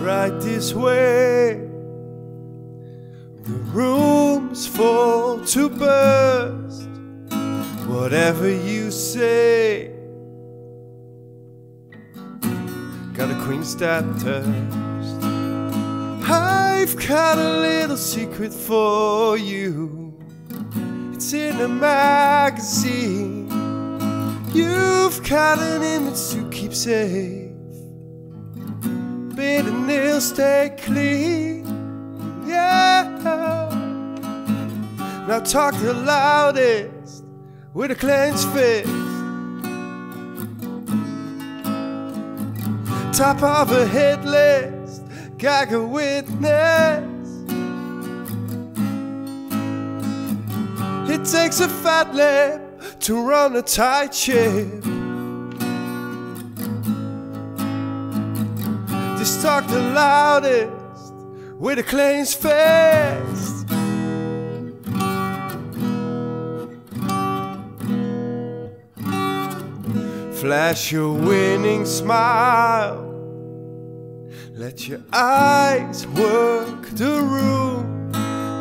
right this way. The room's full to burst. Whatever you say. Got a queen stat thirst. I've got a little secret for you. It's in a magazine. You've got an image to keep safe. And nails stay clean. Yeah. Now talk the loudest with a clenched fist. Top of a hit list, gag a witness. It takes a fat lip to run a tight ship. Just talk the loudest with a clenched fist. Flash your winning smile. Let your eyes work the room.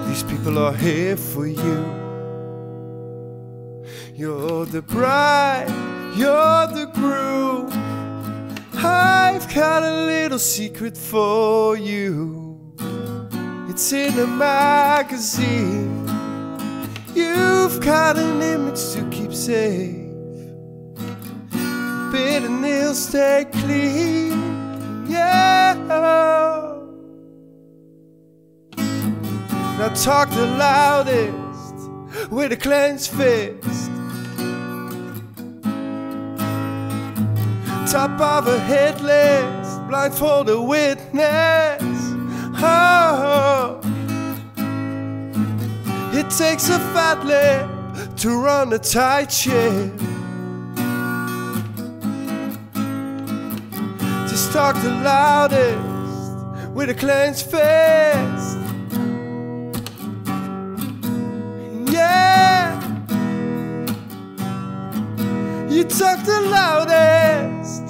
These people are here for you. You're the bride, you're the groom. I've got a little secret for you. It's in a magazine. You've got an image to keep safe. Bitter nails stay clean. Yeah. Now talk the loudest with a clenched fist. Top of a hit list, blindfold a witness. Oh, it takes a fat lip to run a tight ship. Just talk the loudest with a clenched fist. Talk the loudest.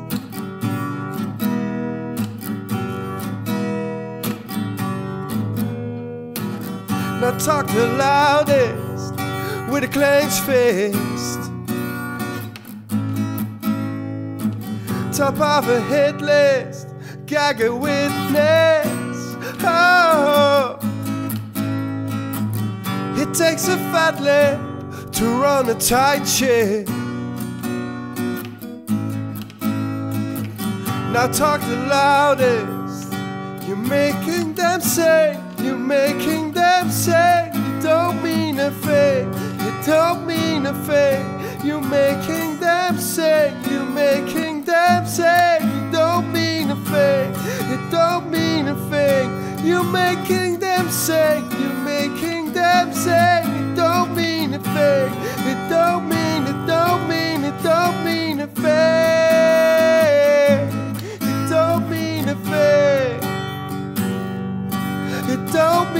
Now talk the loudest with a clenched fist. Top of a hit list, gag a witness. Oh, it takes a fat lip to run a tight ship. Now talk the loudest. You're making them say, you're making them say, you don't mean a thing, you don't mean a thing. You're making them say, you're making them say, you don't mean a thing, you don't mean a thing. You're making them say, you're making them say, you don't mean a thing, you don't mean don't